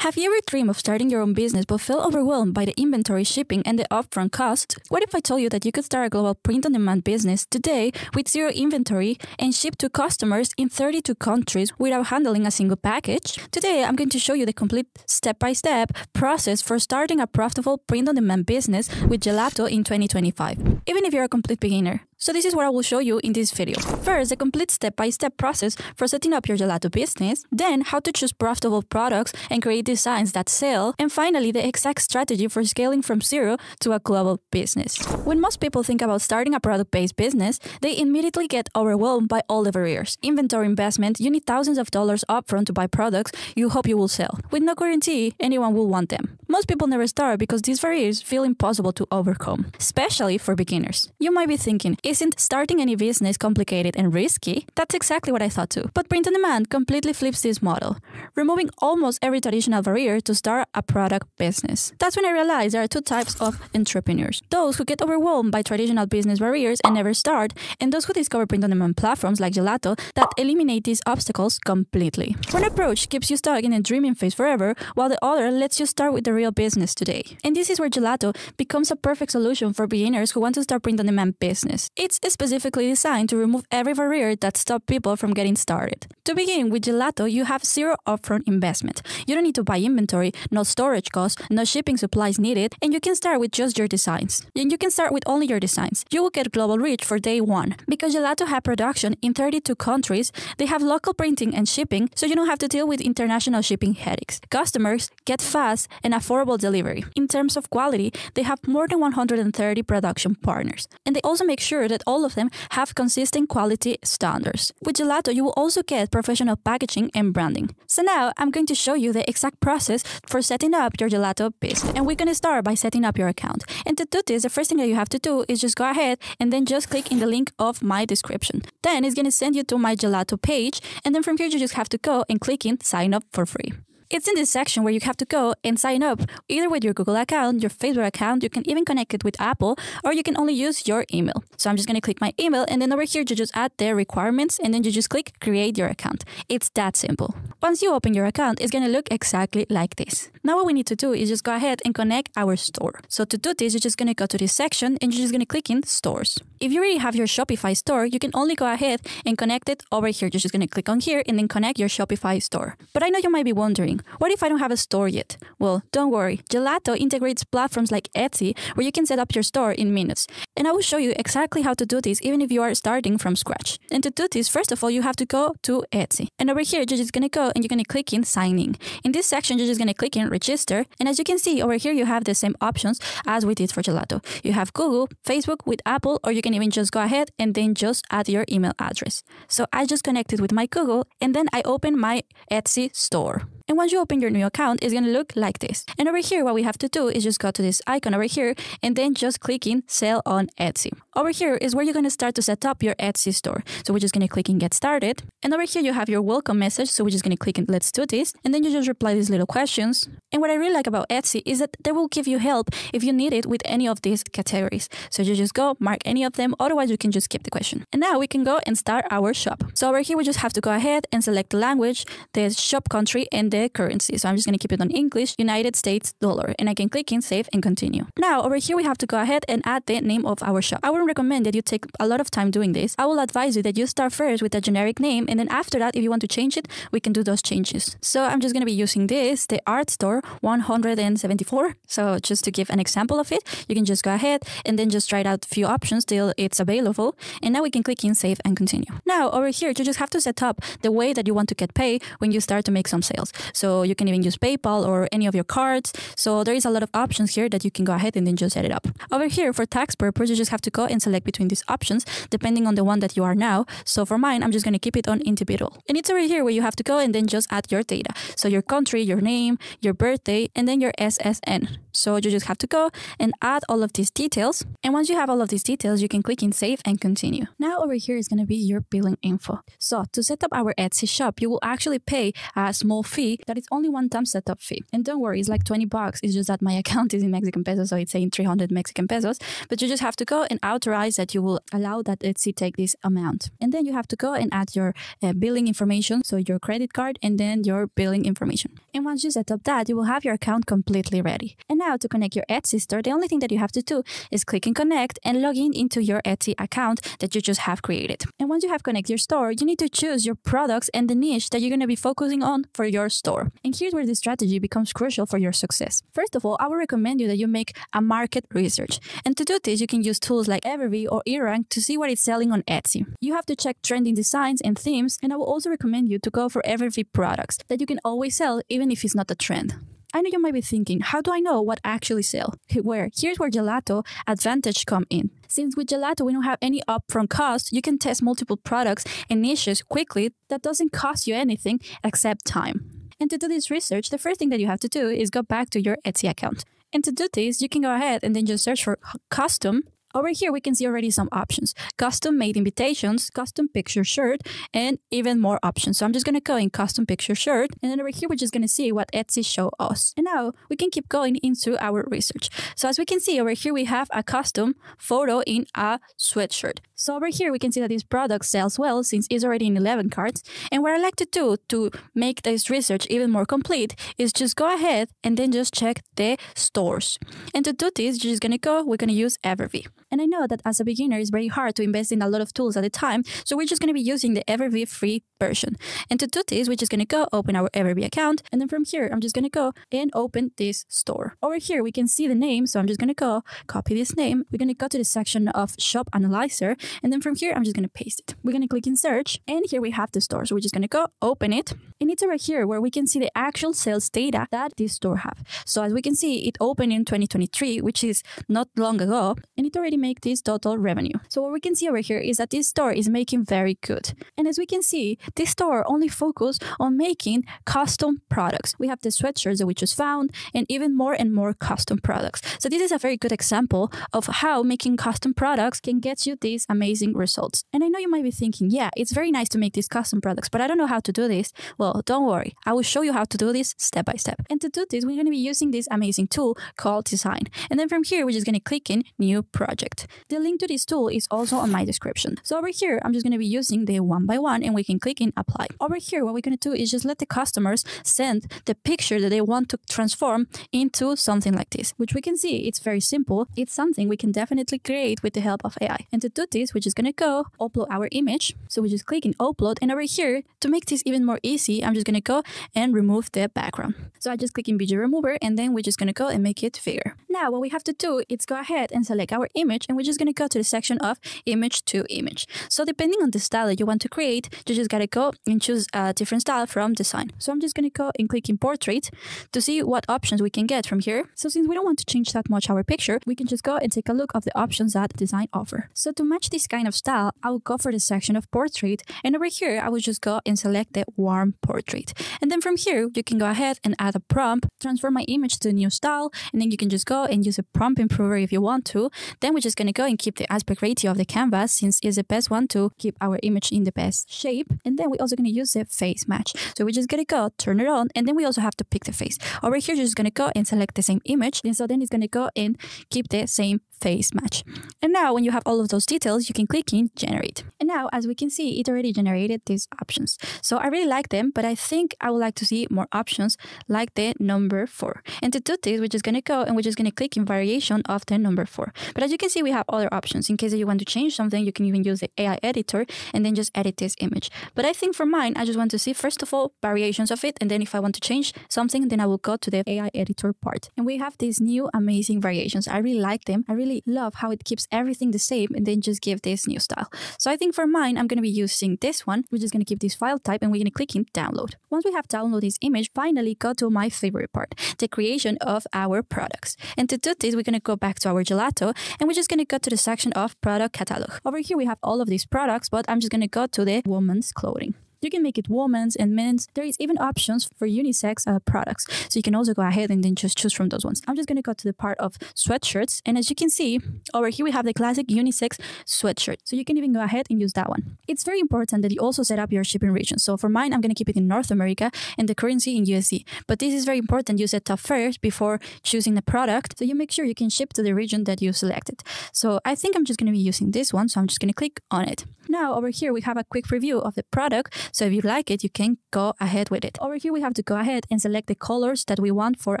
Have you ever dreamed of starting your own business but felt overwhelmed by the inventory, shipping, and the upfront cost? What if I told you that you could start a global print on demand business today with zero inventory and ship to customers in 32 countries without handling a single package? Today, I'm going to show you the complete step by step process for starting a profitable print on demand business with Gelato in 2025, even if you're a complete beginner. So this is what I will show you in this video. First, the complete step-by-step process for setting up your gelato business, then how to choose profitable products and create designs that sell, and finally the exact strategy for scaling from zero to a global business. When most people think about starting a product-based business, they immediately get overwhelmed by all the barriers. Inventory investment, you need thousands of dollars upfront to buy products you hope you will sell, with no guarantee anyone will want them. Most people never start because these barriers feel impossible to overcome, especially for beginners. You might be thinking, isn't starting any business complicated and risky? That's exactly what I thought too. But print on demand completely flips this model, removing almost every traditional barrier to start a product business. That's when I realized there are two types of entrepreneurs those who get overwhelmed by traditional business barriers and never start, and those who discover print on demand platforms like Gelato that eliminate these obstacles completely. One approach keeps you stuck in a dreaming phase forever, while the other lets you start with the real business today. And this is where Gelato becomes a perfect solution for beginners who want to start print on demand business. It's specifically designed to remove every barrier that stops people from getting started. To begin with Gelato, you have zero upfront investment. You don't need to buy inventory, no storage costs, no shipping supplies needed, and you can start with just your designs. And you can start with only your designs. You will get global reach for day one. Because Gelato have production in 32 countries, they have local printing and shipping, so you don't have to deal with international shipping headaches. Customers get fast and affordable delivery. In terms of quality, they have more than 130 production partners. And they also make sure that all of them have consistent quality standards. With Gelato, you will also get professional packaging and branding. So now I'm going to show you the exact process for setting up your Gelato business. And we're to start by setting up your account. And to do this, the first thing that you have to do is just go ahead and then just click in the link of my description. Then it's to send you to my Gelato page. And then from here, you just have to go and click in sign up for free. It's in this section where you have to go and sign up either with your Google account, your Facebook account, you can even connect it with Apple, or you can only use your email. So I'm just gonna click my email and then over here you just add their requirements and then you just click create your account. It's that simple. Once you open your account, it's gonna look exactly like this. Now what we need to do is just go ahead and connect our store. So to do this, you're just gonna go to this section and you're just gonna click in stores. If you already have your Shopify store, you can only go ahead and connect it over here. You're just gonna click on here and then connect your Shopify store. But I know you might be wondering, what if I don't have a store yet? Well, don't worry. Gelato integrates platforms like Etsy where you can set up your store in minutes. And I will show you exactly how to do this even if you are starting from scratch. And to do this, first of all, you have to go to Etsy. And over here, you're just gonna go and you're gonna click in sign in. In this section, you're just gonna click in register. And as you can see over here, you have the same options as we did for Gelato. You have Google, Facebook with Apple, or you can even just go ahead and then just add your email address. So I just connected with my Google and then I open my Etsy store. And once you open your new account, it's gonna look like this. And over here, what we have to do is just go to this icon over here and then just click in sell on Etsy. Over here is where you're gonna start to set up your Etsy store. So we're just gonna click and get started. And over here, you have your welcome message. So we're just gonna click and let's do this. And then you just reply these little questions. And what I really like about Etsy is that they will give you help if you need it with any of these categories. So you just go mark any of them. Otherwise, you can just skip the question. And now we can go and start our shop. So over here, we just have to go ahead and select the language, the shop country, and the currency. So I'm just going to keep it on English, United States dollar, and I can click in save and continue. Now over here we have to go ahead and add the name of our shop. Recommend that you take a lot of time doing this. I will advise you that you start first with a generic name and then after that if you want to change it, we can do those changes. So I'm just going to be using this, the art store 174. So just to give an example of it, you can just go ahead and then just try out a few options till it's available. And now we can click in save and continue. Now over here, you just have to set up the way that you want to get paid when you start to make some sales. So you can even use PayPal or any of your cards. So there is a lot of options here that you can go ahead and then just set it up. Over here for tax purpose, you just have to go and select between these options depending on the one that you are now. So for mine, I'm just going to keep it on individual. And it's over here where you have to go and then just add your data. So your country, your name, your birthday, and then your SSN. So you just have to go and add all of these details. And once you have all of these details, you can click in save and continue. Now over here is going to be your billing info. So to set up our Etsy shop, you will actually pay a small fee that is only one time setup fee. And don't worry, it's like 20 bucks. It's just that my account is in Mexican pesos, so it's saying 300 Mexican pesos. But you just have to go and authorize that you will allow that Etsy take this amount. And then you have to go and add your uh, billing information, so your credit card and then your billing information. And once you set up that, you will have your account completely ready. And now to connect your Etsy store, the only thing that you have to do is click and connect and log in into your Etsy account that you just have created. And once you have connected your store, you need to choose your products and the niche that you're going to be focusing on for your store. And here's where this strategy becomes crucial for your success. First of all, I would recommend you that you make a market research. And to do this, you can use tools like Everbee or eRank to see what it's selling on Etsy. You have to check trending designs and themes, and I will also recommend you to go for Evervee products that you can always sell even if it's not a trend. I know you might be thinking, how do I know what actually sell? Where here's where gelato advantage come in. Since with gelato we don't have any upfront cost, you can test multiple products and niches quickly that doesn't cost you anything except time. And to do this research, the first thing that you have to do is go back to your Etsy account. And to do this, you can go ahead and then just search for custom over here, we can see already some options. Custom made invitations, custom picture shirt, and even more options. So I'm just going to go in custom picture shirt. And then over here, we're just going to see what Etsy show us. And now we can keep going into our research. So as we can see over here, we have a custom photo in a sweatshirt. So over here, we can see that this product sells well since it's already in 11 cards. And what I like to do to make this research even more complete is just go ahead and then just check the stores. And to do this, you're just going to go, we're going to use Everbee. And I know that as a beginner, it's very hard to invest in a lot of tools at a time. So we're just going to be using the Everbee free version. And to do this, we're just going to go open our Everbee account. And then from here, I'm just going to go and open this store. Over here, we can see the name. So I'm just going to go copy this name. We're going to go to the section of shop analyzer. And then from here, I'm just going to paste it. We're going to click in search. And here we have the store. So we're just going to go open it. And it's over here where we can see the actual sales data that this store have. So as we can see, it opened in 2023, which is not long ago. And it already make this total revenue. So what we can see over here is that this store is making very good. And as we can see, this store only focus on making custom products. We have the sweatshirts that we just found and even more and more custom products. So this is a very good example of how making custom products can get you these amazing results. And I know you might be thinking, yeah, it's very nice to make these custom products, but I don't know how to do this. Well, don't worry. I will show you how to do this step by step. And to do this, we're going to be using this amazing tool called Dzine. And then from here, we're just going to click in New Project. The link to this tool is also on my description. So over here, I'm just going to be using the one by one and we can click in apply. Over here, what we're going to do is just let the customers send the picture that they want to transform into something like this, which we can see it's very simple. It's something we can definitely create with the help of AI. And to do this, we're just going to go upload our image. So we just click in upload and over here, to make this even more easy, I'm just going to go and remove the background. So I just click in BG remover and then we're just going to go and make it bigger. Now, what we have to do is go ahead and select our image and we're just going to go to the section of image to image. So depending on the style that you want to create, you just got to go and choose a different style from Dzine. So I'm just going to go and click in portrait to see what options we can get from here. So since we don't want to change that much our picture, we can just go and take a look of the options that Dzine offer. So to match this kind of style, I will go for the section of portrait and over here, I will just go and select the warm portrait. And then from here, you can go ahead and add a prompt, transform my image to a new style, and then you can just go and use a prompt improver if you want to. Then we're just going to go and keep the aspect ratio of the canvas since it's the best one to keep our image in the best shape. And then we're also going to use the face match. So we're just going to go turn it on and then we also have to pick the face. Over here, you're just going to go and select the same image. And so then it's going to go and keep the same face match. And now when you have all of those details, you can click in generate. And now as we can see, it already generated these options. So I really like them, but I think I would like to see more options like the number four. And to do this, we're just going to go and we're just going to click in variation of the number four. But as you can see, we have other options. In case you want to change something, you can even use the AI editor and then just edit this image. But I think for mine, I just want to see, first of all, variations of it. And then if I want to change something, then I will go to the AI editor part. And we have these new amazing variations. I really like them. I really love how it keeps everything the same and then just give this new style. So I think for mine, I'm going to be using this one. We're just going to keep this file type and we're going to click in download. Once we have downloaded this image, finally go to my favorite part, the creation of our products. And to do this, we're going to go back to our gelato and we're just going to go to the section of product catalog. Over here, we have all of these products, but I'm just going to go to the woman's clothing. You can make it women's and men's. There is even options for unisex uh, products. So you can also go ahead and then just choose from those ones. I'm just going to go to the part of sweatshirts. And as you can see, over here we have the classic unisex sweatshirt. So you can even go ahead and use that one. It's very important that you also set up your shipping region. So for mine, I'm going to keep it in North America and the currency in USD. But this is very important you set up first before choosing the product. So you make sure you can ship to the region that you selected. So I think I'm just going to be using this one. So I'm just going to click on it. Now over here, we have a quick review of the product. So if you like it, you can go ahead with it. Over here, we have to go ahead and select the colors that we want for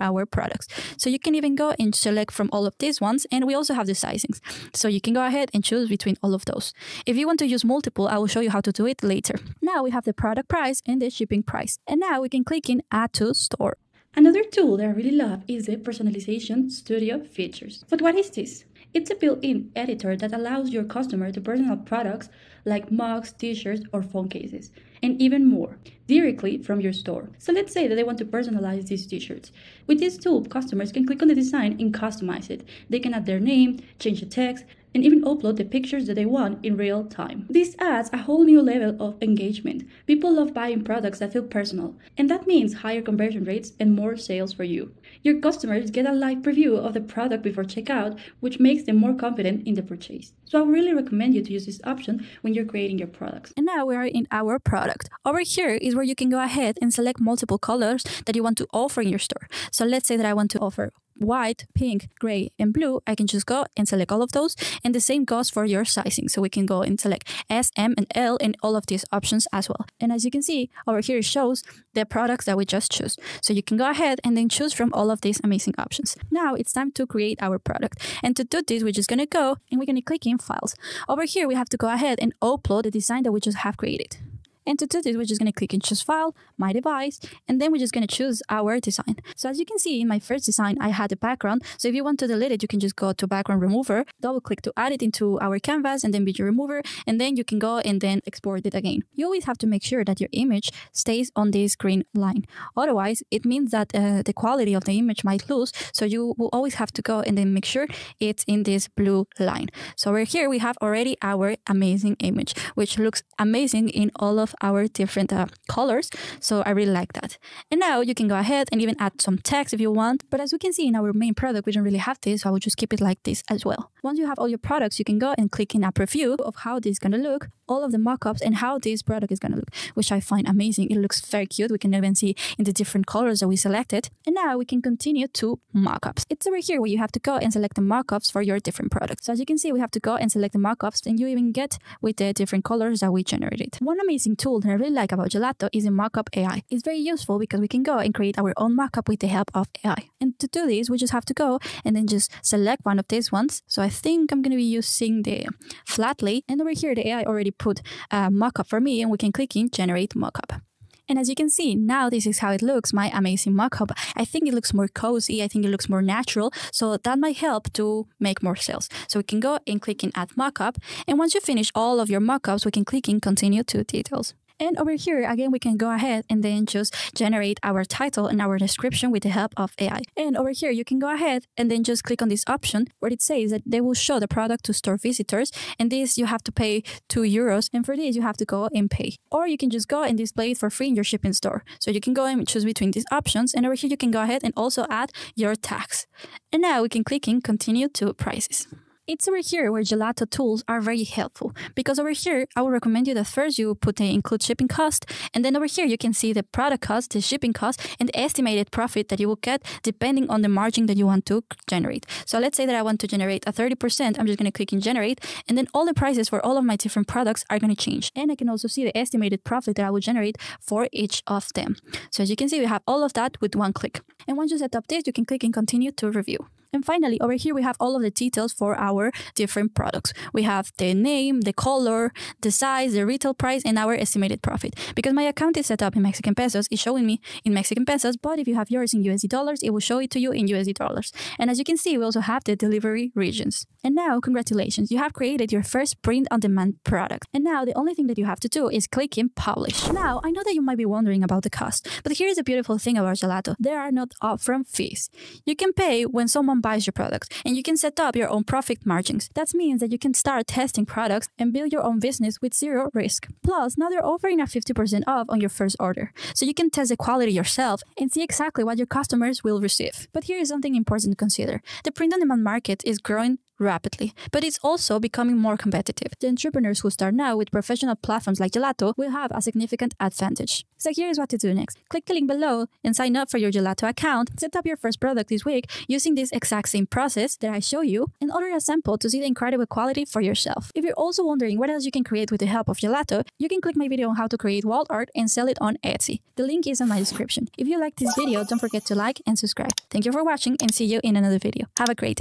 our products. So you can even go and select from all of these ones. And we also have the sizings. So you can go ahead and choose between all of those. If you want to use multiple, I will show you how to do it later. Now we have the product price and the shipping price. And now we can click in add to store. Another tool that I really love is the Personalization Studio features. But what is this? It's a built-in editor that allows your customer to personalize products like mugs, t-shirts, or phone cases, and even more, directly from your store. So let's say that they want to personalize these t-shirts. With this tool, customers can click on the design and customize it. They can add their name, change the text, and even upload the pictures that they want in real time. This adds a whole new level of engagement. People love buying products that feel personal, and that means higher conversion rates and more sales for you. Your customers get a live preview of the product before checkout, which makes them more confident in the purchase. So I really recommend you to use this option when you're creating your products. And now we are in our product. Over here is where you can go ahead and select multiple colors that you want to offer in your store. So let's say that I want to offer white, pink, gray, and blue, I can just go and select all of those. And the same goes for your sizing. So we can go and select S, M, and L in all of these options as well. And as you can see, over here it shows the products that we just choose. So you can go ahead and then choose from all of these amazing options. Now it's time to create our product. And to do this, we're just going to go and we're to click in files. Over here, we have to go ahead and upload the design that we just have created. And to do this, we're just going to click and choose file, my device, and then we're just going to choose our design. So as you can see in my first design, I had a background. So if you want to delete it, you can just go to background remover, double click to add it into our canvas and then BG remover. And then you can go and then export it again. You always have to make sure that your image stays on this green line. Otherwise, it means that uh, the quality of the image might lose. So you will always have to go and then make sure it's in this blue line. So we're here, we have already our amazing image, which looks amazing in all of our different uh, colors. So I really like that. And now you can go ahead and even add some text if you want. But as we can see in our main product, we don't really have this. So I will just keep it like this as well. Once you have all your products, you can go and click in a preview of how this is going to look, all of the mockups and how this product is going to look, which I find amazing. It looks very cute. We can even see in the different colors that we selected. And now we can continue to mockups. It's over here where you have to go and select the mockups for your different products. So as you can see, we have to go and select the mockups and you even get with the different colors that we generated. One amazing tool that I really like about Gelato is in Mockup AI. It's very useful because we can go and create our own mockup with the help of AI. And to do this, we just have to go and then just select one of these ones. So I think I'm going to be using the Flatly. And over here, the AI already put a mockup for me and we can click in Generate Mockup. And as you can see, now this is how it looks, my amazing mockup. I think it looks more cozy. I think it looks more natural. So that might help to make more sales. So we can go and click in add mockup. And once you finish all of your mockups, we can click in continue to details. And over here, again, we can go ahead and then just generate our title and our description with the help of AI. And over here, you can go ahead and then just click on this option where it says that they will show the product to store visitors. And this, you have to pay two euros. And for this, you have to go and pay. Or you can just go and display it for free in your shipping store. So you can go and choose between these options. And over here, you can go ahead and also add your tax. And now we can click in continue to prices. It's over here where Gelato tools are very helpful because over here, I would recommend you that first you put the include shipping cost, and then over here you can see the product cost, the shipping cost, and the estimated profit that you will get depending on the margin that you want to generate. So let's say that I want to generate a 30%, I'm just going to click in generate, and then all the prices for all of my different products are going to change. And I can also see the estimated profit that I will generate for each of them. So as you can see, we have all of that with one click. And once you set up this, you can click in continue to review. And finally, over here, we have all of the details for our different products. We have the name, the color, the size, the retail price, and our estimated profit. Because my account is set up in Mexican pesos, it's showing me in Mexican pesos, but if you have yours in USD dollars, it will show it to you in USD dollars. And as you can see, we also have the delivery regions. And now, congratulations, you have created your first print-on-demand product. And now, the only thing that you have to do is click in Publish. Now, I know that you might be wondering about the cost, but here's the beautiful thing about Gelato. There are not upfront fees. You can pay when someone everyone buys your products and you can set up your own profit margins. That means that you can start testing products and build your own business with zero risk. Plus, now they're offering a 50% off on your first order. So you can test the quality yourself and see exactly what your customers will receive. But here is something important to consider. The print on demand market is growing rapidly, but it's also becoming more competitive. The entrepreneurs who start now with professional platforms like Gelato will have a significant advantage. So here is what to do next. Click the link below and sign up for your Gelato account. Set up your first product this week using this exact same process that I show you and order a sample to see the incredible quality for yourself. If you're also wondering what else you can create with the help of Gelato, you can click my video on how to create wall art and sell it on Etsy. The link is in my description. If you like this video, don't forget to like and subscribe. Thank you for watching and see you in another video. Have a great day.